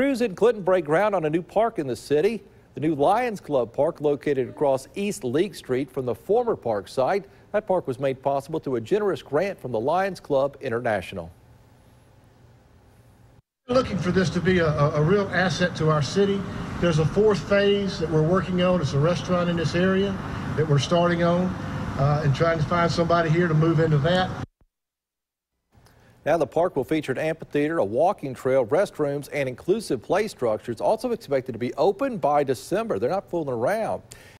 Crews in Clinton break ground on a new park in the city. The new Lions Club Park located across East Leake Street from the former park site. That park was made possible through a generous grant from the Lions Club International. Looking for this to be a, a, real asset to our city. There's a fourth phase that we're working on. It's a restaurant in this area that we're starting on uh, and trying to find somebody here to move into that. Now the park will feature an amphitheater, a walking trail, restrooms, and inclusive play structures. Also expected to be open by December. They're not fooling around.